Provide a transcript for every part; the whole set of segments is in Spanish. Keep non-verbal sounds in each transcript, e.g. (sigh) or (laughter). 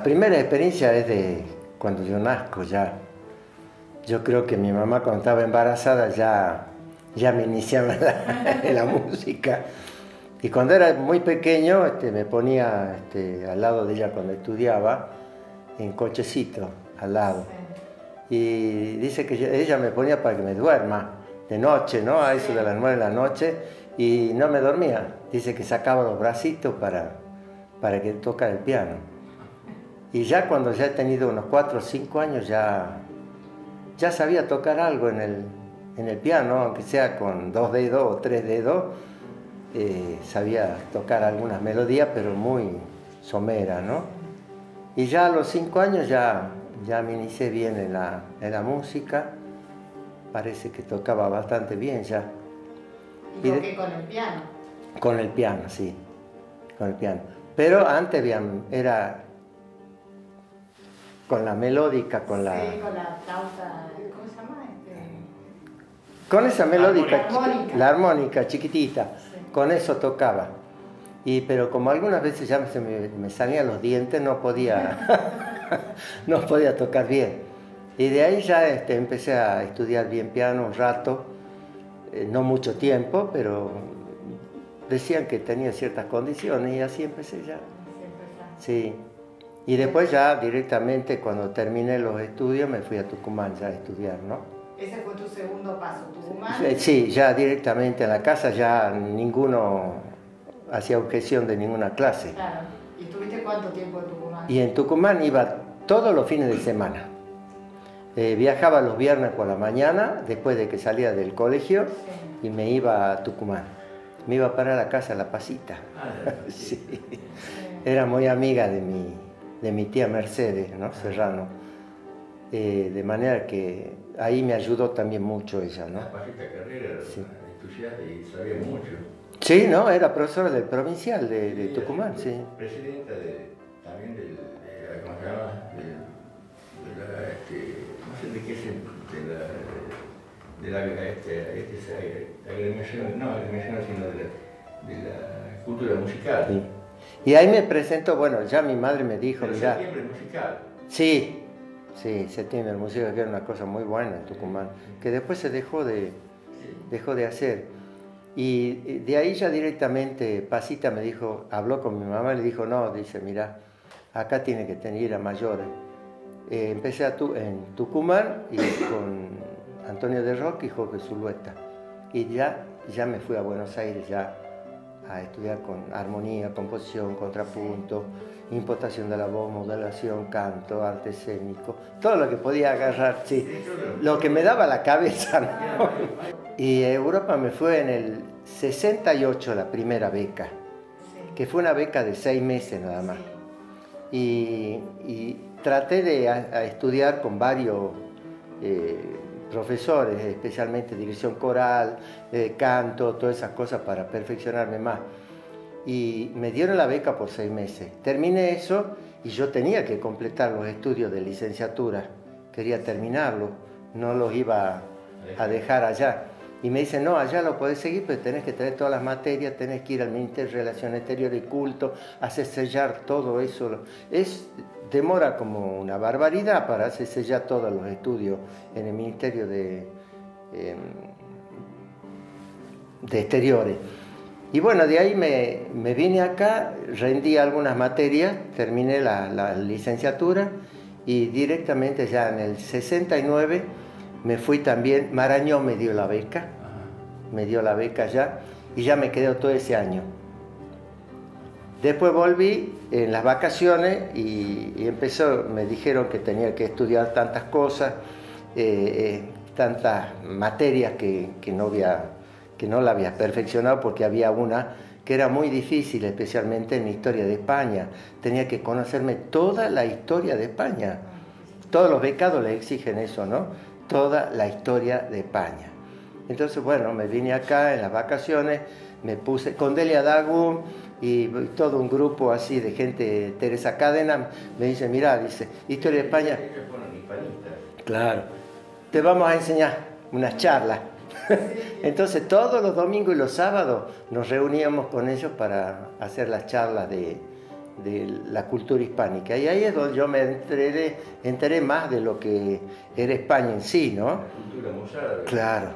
La primera experiencia es de cuando yo nazco ya. Yo creo que mi mamá cuando estaba embarazada ya, ya me iniciaba en (laughs) la, música. Y cuando era muy pequeño este, me ponía este, al lado de ella cuando estudiaba, en cochecito, al lado. Y dice que ella me ponía para que me duerma de noche, ¿no? A eso de las nueve de la noche, y no me dormía. Dice que sacaba los bracitos para, para que tocara el piano. Y ya cuando ya he tenido unos cuatro o cinco años, ya, ya sabía tocar algo en el, en el piano, aunque sea con dos dedos o tres dedos, eh, sabía tocar algunas melodías, pero muy somera, ¿no? Y ya a los cinco años ya, ya me inicié bien en la, en la música parece que tocaba bastante bien ya. ¿Y, con el piano? Con el piano, sí, con el piano. Pero antes era con la melódica, con la... Sí, con la flauta, ¿cómo se llama? Este... Con esa melódica, la armónica, la armónica chiquitita, con eso tocaba. Y, pero como algunas veces ya me, me salían los dientes, no podía, (laughs) no podía tocar bien. Y de ahí ya este, empecé a estudiar bien piano un rato, eh, no mucho tiempo, pero decían que tenía ciertas condiciones y así empecé ya. Sí. Y después ya directamente cuando terminé los estudios me fui a Tucumán ya a estudiar, ¿no? Ese fue tu segundo paso, Tucumán. Sí, ya directamente en la casa ya ninguno hacía objeción de ninguna clase. Claro. ¿Y estuviste cuánto tiempo en Tucumán? Y en Tucumán iba todos los fines de semana. Eh, viajaba los viernes por la mañana, después de que salía del colegio, y me iba a Tucumán. Me iba para la casa La Pasita. Ah, (laughs) Era muy amiga de mi, de mi tía Mercedes, ¿no? Serrano. Eh, de manera que ahí me ayudó también mucho ella, ¿no? Carrera sí. y sabía mucho. Sí, ¿no? Era profesora del provincial de, Tucumán, sí. Presidenta de, también del, de, ¿cómo se llama? De, la, este, de qué se, de la, de la este, este, agremiación, no agremiación, sino de la, de la cultura musical. Sí. Y ahí me presento, bueno, ya mi madre me dijo, Pero mira... septiembre musical. Sí, sí, septiembre musical, que era una cosa muy buena en Tucumán, que después se dejó de, dejó de hacer. Y de ahí ya directamente Pasita me dijo, habló con mi mamá y le dijo, no, dice, mira, acá tiene que tener a mayores eh, empecé a en Tucumán y con Antonio de Roque y Jorge Zulueta. Y ya, ya me fui a Buenos Aires ya a estudiar con armonía, composición, contrapunto, importación de la voz, modelación, canto, arte escénico, todo lo que podía agarrar, sí, lo que me daba la cabeza. Y Europa me fue en el 68 la primera beca, que fue una beca de seis meses nada más. y traté de estudiar con varios eh, profesores, especialmente dirección coral, eh, canto, todas esas cosas para perfeccionarme más. Y me dieron la beca por seis meses. Terminé eso y yo tenía que completar los estudios de licenciatura. Quería terminarlo, no los iba a dejar allá. Y me dicen, no, allá lo podés seguir, pero tenés que traer todas las materias, tenés que ir al Ministerio de Relaciones Exteriores y Culto, hacer sellar todo eso. Es demora como una barbaridad para hacerse ya todos los estudios en el Ministerio de, em, de Exteriores. Y bueno, de ahí me, vine acá, rendí algunas materias, terminé la, licenciatura y directamente ya en el 69 me fui también, Marañón me dio la beca, me dio la beca ya y ya me quedé todo ese año. Después volví en las vacaciones y, empezó, me dijeron que tenía que estudiar tantas cosas, eh, eh, tantas materias que, no había, que no la había perfeccionado porque había una que era muy difícil, especialmente en historia de España. Tenía que conocerme toda la historia de España. Todos los becados le exigen eso, ¿no? Toda la historia de España. Entonces, bueno, me vine acá en las vacaciones, me puse con Delia Dagu, y todo un grupo así de gente, Teresa Cadena, me dice, mira, dice, Historia de España. Claro, te vamos a enseñar unas charlas. (laughs) Entonces todos los domingos y los sábados nos reuníamos con ellos para hacer las charlas de, de la cultura hispánica. Y ahí es donde yo me enteré, enteré más de lo que era España en sí, ¿no? La cultura mozárabe. Claro.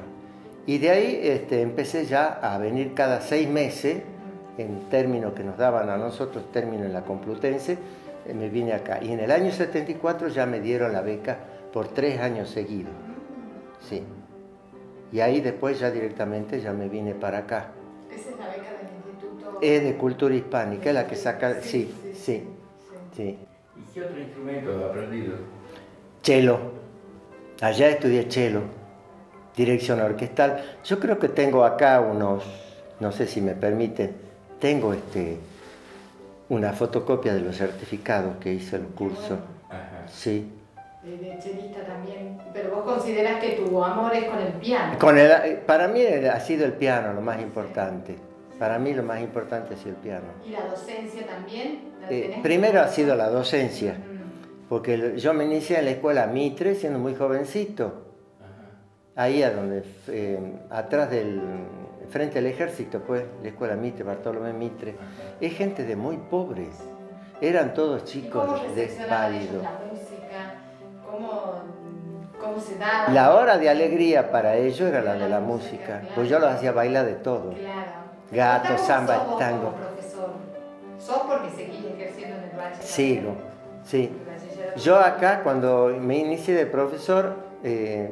Y de ahí este, empecé ya a venir cada seis meses, en términos que nos daban a nosotros, términos en la Complutense, eh, me vine acá. Y en el año 74 ya me dieron la beca por tres años seguidos. Sí. Y ahí después ya directamente ya me vine para acá. Esa es la beca Instituto. Es de cultura hispánica, es la que saca, sí, Sí, sí, sí. sí. ¿Y qué otro instrumento has aprendido? Chelo. Allá estudié chelo, dirección orquestal. Yo creo que tengo acá unos, no sé si me permiten, tengo este, una fotocopia de los certificados que hice el curso. Ajá. Sí. De, chelista también. Pero vos considerás que tu amor es con el piano. Con el, eh, para mí ha sido el piano lo más importante. Para mí lo más importante ha sido el piano. ¿Y la docencia también? ¿La Eh, primero ha sido la docencia, Mm, porque yo me inicié en la escuela Mitre siendo muy jovencito. Ahí a donde, eh, atrás del, frente al ejército, pues, la escuela Mitre, Bartolomé Mitre, es gente de muy pobres. Eran todos ¿Y chicos despálidos. la música? ¿Cómo, cómo se daba? La hora de alegría para ellos era la de la música, pues yo los hacía bailar de todo. Claro. Gato, samba, sos tango. como profesor. ¿Sos porque seguís ejerciendo en el bachiller? Sigo, sí. Yo acá, cuando me inicié de profesor, eh,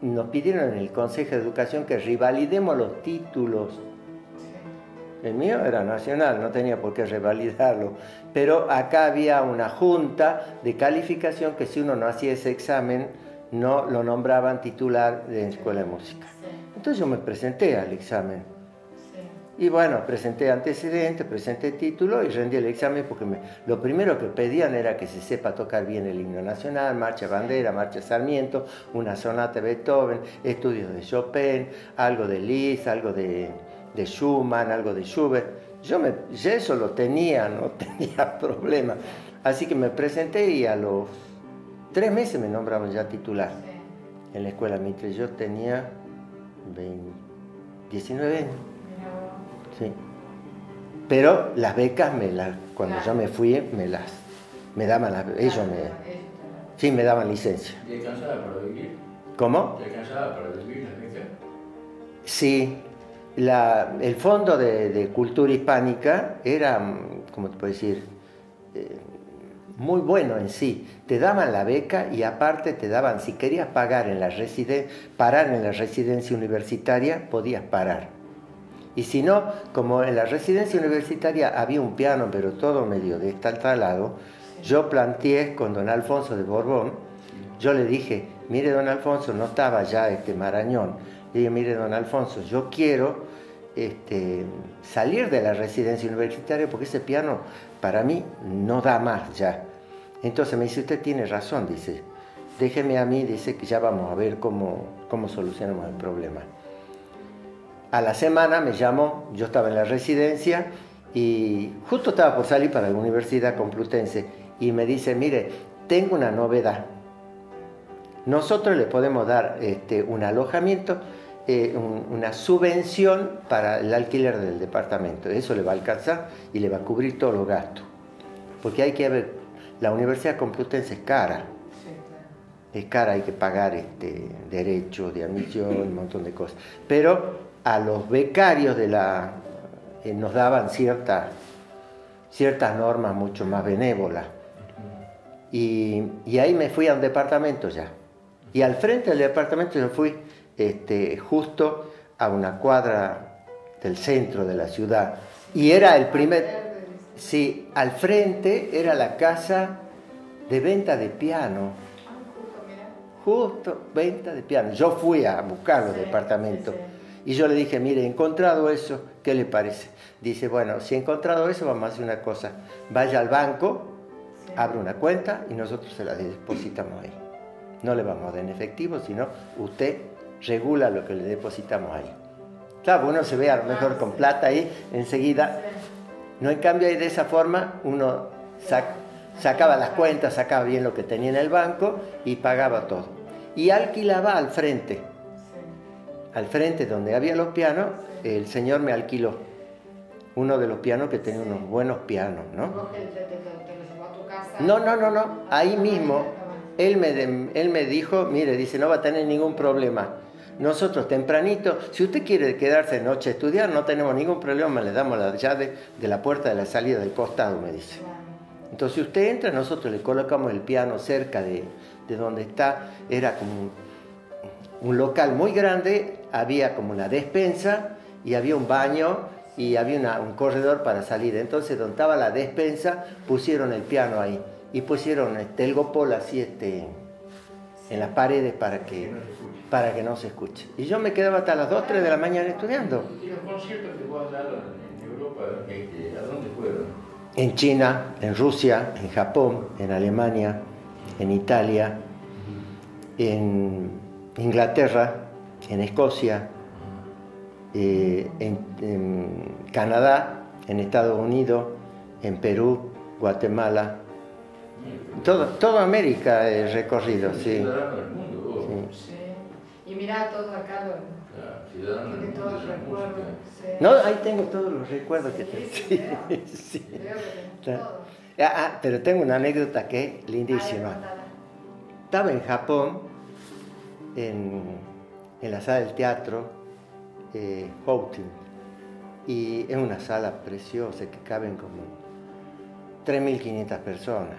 nos pidieron en el Consejo de Educación que rivalidemos los títulos. El mío era nacional, no tenía por qué revalidarlo. Pero acá había una junta de calificación que si uno no hacía ese examen, no lo nombraban titular de escuela de música. Entonces yo me presenté al examen. sí. Y bueno, presenté antecedentes, presenté título y rendí el examen porque me- lo primero que pedían era que se sepa tocar bien el himno nacional, marcha bandera, marcha Sarmiento, una sonata de Beethoven, estudios de Chopin, algo de Liszt, algo de, de Schumann, algo de Schubert. Yo me, ya eso lo tenía, no (laughs) tenía problema. Así que me presenté y a los tres meses me nombraron ya titular Sí. en la escuela Mitre. Yo tenía 20 19 años. Sí. Pero las becas, me las, cuando Claro. yo me fui, me las, me daban las, ellos Claro, me, sí, me daban licencia. ¿Te alcanzaba para vivir? ¿Cómo? ¿Te alcanzaba para vivir las becas? Sí, la- el fondo de, de cultura hispánica era, mm, ¿cómo te puedo decir? Eh, muy bueno en sí. Te daban la beca y aparte te daban, si querías pagar en la parar en la residencia universitaria, podías parar. Y si no, como en la residencia universitaria había un piano, pero todo medio destartalado, yo planteé con don Alfonso de Borbón, yo le dije, mire don Alfonso, no estaba ya este Marañón, le dije, mire don Alfonso, yo quiero este, salir de la residencia universitaria porque ese piano para mí no da más ya. Entonces me dice, usted tiene razón, dice, déjeme a mí, dice que ya vamos a ver cómo, cómo solucionamos el problema. A la semana me llamó, yo estaba en la residencia y justo estaba por salir para la Universidad Complutense y me dice, mire, tengo una novedad. Nosotros le podemos dar este, un alojamiento, eh, un- una subvención para el alquiler del departamento. Eso le va a alcanzar y le va a cubrir todos los gastos. Porque hay que ver, la Universidad Complutense es cara es cara, hay que pagar este, derechos de admisión, un montón de cosas. Pero a los becarios de la, eh, nos daban ciertas, ciertas normas mucho más benévolas. Y, y ahí me fui a un departamento ya. Y al frente del departamento yo fui este, justo a una cuadra del centro de la ciudad. Y era el primer... Sí, al frente era la casa de venta de piano. Ah, justo, venta de piano. Yo fui a buscar los Sí, departamentos sí, y yo le dije, mire, he encontrado eso, ¿qué le parece? Dice, bueno, si he encontrado eso, vamos a hacer una cosa. Vaya al banco, Sí. abre una cuenta y nosotros se la depositamos ahí. No le vamos a dar en efectivo, sino usted regula lo que le depositamos ahí. Claro, uno se ve a lo mejor con plata ahí, enseguida. No, en cambio, ahí de esa forma uno sac- sacaba las cuentas, sacaba bien lo que tenía en el banco y pagaba todo. Y alquilaba al frente, al frente donde había los pianos, el señor me alquiló uno de los pianos que tenía unos buenos pianos, ¿no? No, no, no, no, ahí Ah, mismo. Él me, él me dijo, mire, dice, no va a tener ningún problema. Nosotros tempranito, si usted quiere quedarse de noche a estudiar, no tenemos ningún problema, le damos la llave de la puerta de la salida del costado, me dice. Entonces, usted entra, nosotros le colocamos el piano cerca de, de donde está. Era como un, local muy grande, había como una despensa y había un baño y había un corredor para salir. Entonces, donde estaba la despensa, pusieron el piano ahí y pusieron este, el gopol así este, en las paredes para que, para que no se escuche. Y yo me quedaba hasta las 2, 3 de la mañana estudiando. Y los conciertos que vos en Europa, ¿a dónde fueron? En China, en Rusia, en Japón, en Alemania, en Italia, en Inglaterra, en Escocia, eh, en, en Canadá, en Estados Unidos, en Perú, Guatemala, todo, toda América he recorrido. Sí. Mira todo acá, lo, Claro, ciudadano del tiene mundo todos los la recuerdos. Sí. No, ahí tengo todos los recuerdos que Sí, (laughs) tengo. sí, todo. Ah, ah, pero tengo una anécdota que es lindísima. Estaba en Japón, en, en la sala del teatro, eh, Houghton, y es una sala preciosa que caben como 3.500 personas.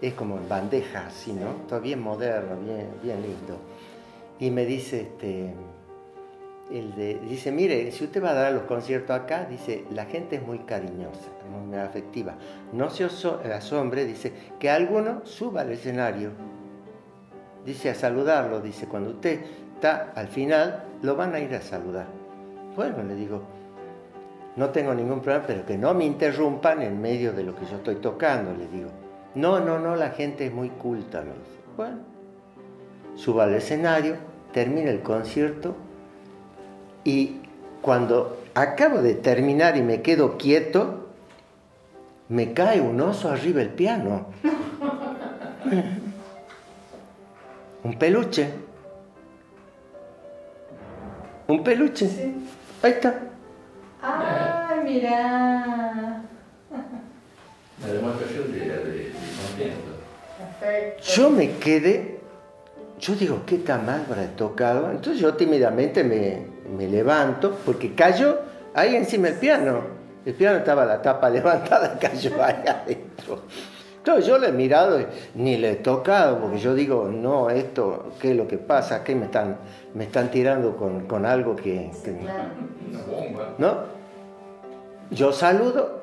Es como en bandeja así, ¿no? Todo bien moderno, bien, bien lindo. Y me dice, este, el de, dice, mire, si usted va a dar los conciertos acá, dice, la gente es muy cariñosa, muy afectiva. No se asombre, dice, que alguno suba al escenario dice a saludarlo, dice, cuando usted está al final, lo van a ir a saludar. Bueno, le digo, no tengo ningún problema, pero que no me interrumpan en medio de lo que yo estoy tocando, le digo. No, no, no, la gente es muy culta, me dice. Bueno, subo al escenario, termina el concierto y cuando acabo de terminar y me quedo quieto, me cae un oso arriba del piano. (laughs) Un peluche. Un peluche. Sí. Ahí está. Ay, mira. La demostración de, de, de contento. Perfecto. Yo me quedé, yo digo, ¿qué tan mal habrá tocado? Entonces yo tímidamente me, me levanto, porque cayó ahí encima del piano. El piano estaba la tapa (laughs) levantada, cayó ahí adentro. Entonces yo le he mirado y ni le he tocado, porque yo digo, no, esto, ¿qué es lo que pasa? ¿Qué me están, me están tirando con, con algo que, que- Claro. Una bomba. ¿no? Yo saludo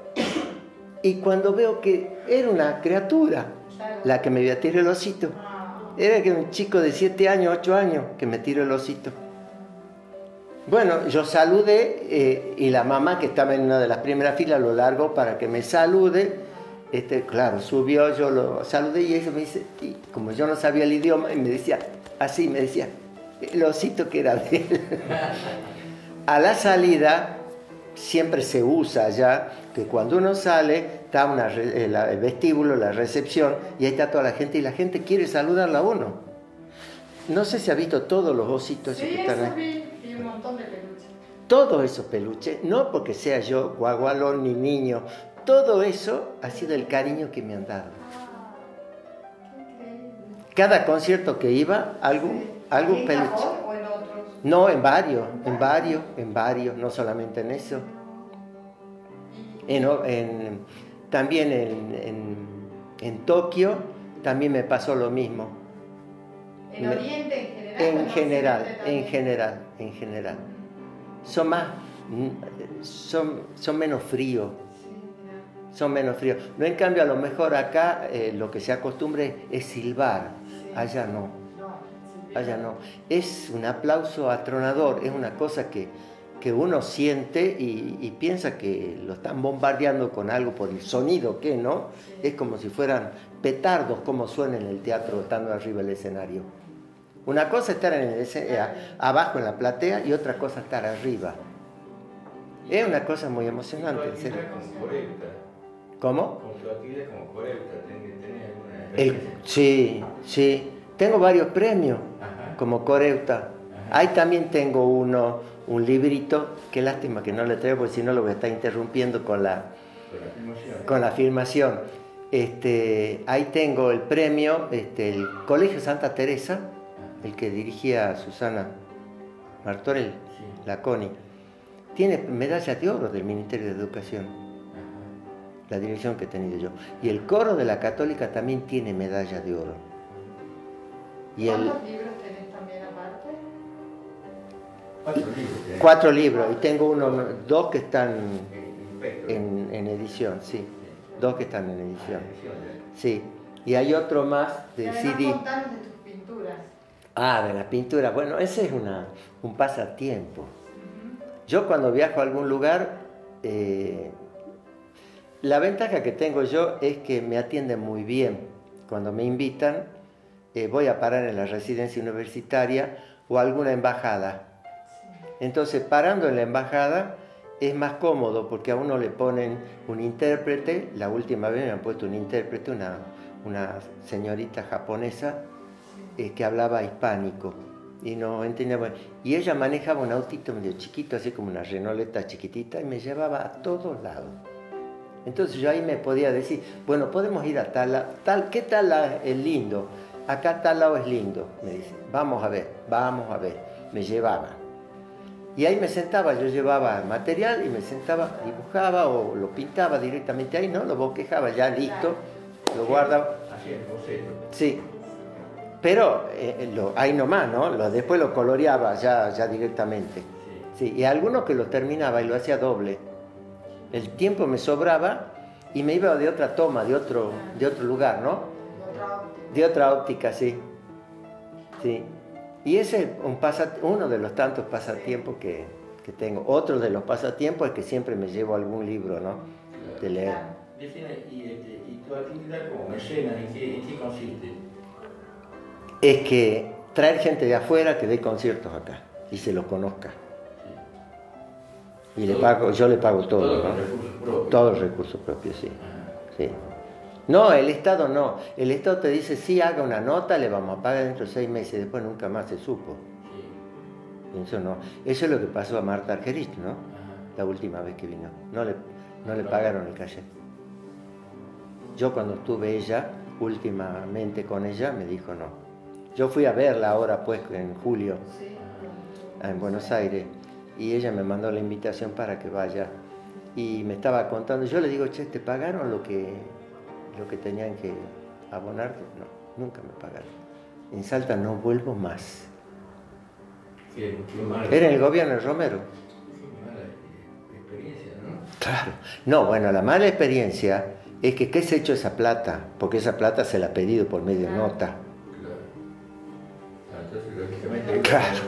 y cuando veo que era una criatura la que me había tirado el osito. Era que un chico de 7 años, 8 años, que me tiró el osito. Bueno, yo saludé eh, y la mamá que estaba en una de las primeras filas lo largó para que me salude. Este, claro, subió, yo lo saludé y ella me dice, y como yo no sabía el idioma, y me decía, así, me decía, el osito que era de él. (laughs) A la salida siempre se usa ya que cuando uno sale está una eh, el vestíbulo, la recepción y ahí está toda la gente y la gente quiere saludarla a uno. No sé si ha visto todos los ositos Sí, que están ahí. vi. Vi un montón de peluches. Todos esos peluches, no porque sea yo guagualón ni niño, todo eso ha sido el cariño que me han dado. Ah, qué. Cada concierto que iba, algún, algún ¿En peluche. O en otros? No, en varios, en varios, en varios, no solamente en eso. En, o- en- también en, en- en Tokio también me pasó lo mismo. ¿En Me- Oriente en general? En en general, en general, en general. Son más, son, son menos fríos, son menos fríos. No en cambio a lo mejor acá eh, lo que se acostumbra es, silbar, allá no. Allá no. Es un aplauso atronador, es una cosa que, que uno siente y, y piensa que lo están bombardeando con algo por el sonido, que no. Es como si fueran petardos como suena en el teatro estando arriba del escenario. Una cosa es estar en el eh, abajo en la platea y otra cosa estar arriba. Es una cosa muy emocionante, en serio. actividad como coreuta, ¿Cómo? con tu actividad como coreuta, ¿tenés, tenés alguna El- sí, sí. Tengo varios premios como coreuta. Ahí también tengo uno, un librito, qué lástima que no le traigo porque si no lo voy a estar interrumpiendo con la, Con la filmación. Este, ahí tengo el premio, este, el Colegio Santa Teresa, el que dirigía Susana Martorell, Sí. la CONI. Tiene medalla de oro del Ministerio de Educación, Ajá. la dirección que he tenido yo. Y el coro de la Católica también tiene medalla de oro. Y el, ¿Cuántos libros Cuatro libros. ¿eh? cuatro libros, y tengo uno, dos que están en, en edición, sí. Dos que están en Ah, edición. ya. Sí. Y hay otro más de CD. contanos de tus pinturas. Ah, de la pintura. Bueno, ese es una, un pasatiempo. Yo cuando viajo a algún lugar, eh, la ventaja que tengo yo es que me atienden muy bien. Cuando me invitan, eh, voy a parar en la residencia universitaria o alguna embajada. Entonces, parando en la embajada es más cómodo porque a uno le ponen un intérprete. La última vez me han puesto un intérprete, una, señorita japonesa eh, que hablaba hispánico y no entendía. bueno. Y ella manejaba un autito medio chiquito, así como una renoleta chiquitita, y me llevaba a todos lados. Entonces yo ahí me podía decir, bueno, podemos ir a tal, tal ¿qué tal es lindo? Acá tal lado es lindo, me dice, vamos a ver, vamos a ver. Me llevaba. Y ahí me sentaba, yo llevaba material y me sentaba, dibujaba o lo pintaba directamente ahí, ¿no? Lo bosquejaba ya listo, lo guardaba. Así el boceto. Sí. Pero eh, lo, ahí nomás, ¿no? Lo, después lo coloreaba ya, ya directamente. Sí. Y algunos que lo terminaba y lo hacía doble. El tiempo me sobraba y me iba de otra toma, de otro, de otro lugar, ¿no? Otra óptica. De otra óptica, sí. Sí. Y ese es un pasa- uno de los tantos pasatiempos que, que tengo. Otro de los pasatiempos es que siempre me llevo algún libro, ¿no? De leer. ¿y, ¿y tu actividad como mecena en qué, en qué consiste? Es que traer gente de afuera que dé conciertos acá y se lo conozca. Y le pago, yo le pago todo, Todo ¿no? recursos propios. Todo el recurso propio, sí. Ajá. sí. No, el Estado no. El Estado te dice, sí, haga una nota, le vamos a pagar dentro de seis meses, después nunca más se supo. Sí. Eso no. Eso es lo que pasó a Marta Argerich, ¿no? La última vez que vino. No le, no le pagaron el calle. Yo cuando estuve ella, últimamente con ella, me dijo no. Yo fui a verla ahora, pues, en julio, Sí. en Buenos Aires, y ella me mandó la invitación para que vaya. Y me estaba contando, yo le digo, che, ¿te pagaron lo que, lo que tenían que abonarte? No, nunca me pagaron. En Salta no vuelvo más. Qué, qué mala, Era en el gobierno de Romero. qué mala experiencia, ¿no? Claro. No, bueno, la mala experiencia es que ¿qué se ha hecho esa plata? Porque esa plata se la ha pedido por medio de nota. Claro. Ah, Entonces, lógicamente, Claro.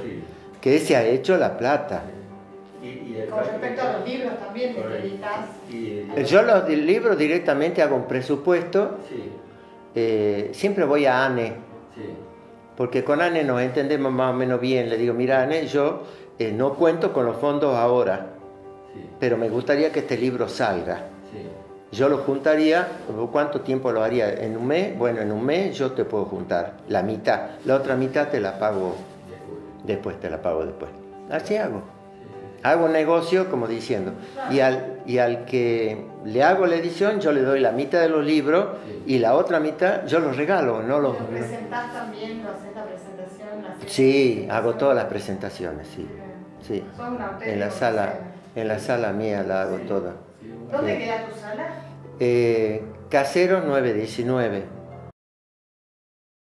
¿Qué se ha hecho la plata? También, Yo los del libro directamente hago un presupuesto, Sí, eh, siempre voy a ANE, sí. porque con ANE nos entendemos más o menos bien. Le digo, mira ANE, yo eh, no cuento con los fondos ahora, Sí, pero me gustaría que este libro salga. sí, Yo lo juntaría, ¿cuánto tiempo lo haría? ¿En un mes? Bueno, en un mes yo te puedo juntar la mitad. La otra mitad te la pago después. después, te la pago después. Así hago. Hago un negocio, como diciendo. Y al, y al que le hago la edición, yo le doy la mitad de los libros y la otra mitad yo los regalo, no los... Lo presentás también, lo haces la presentación. la Sí, hago todas las presentaciones, sí. Sí. En la sala, en la sala mía la hago toda. ¿Dónde queda tu sala? Eh, Casero 919.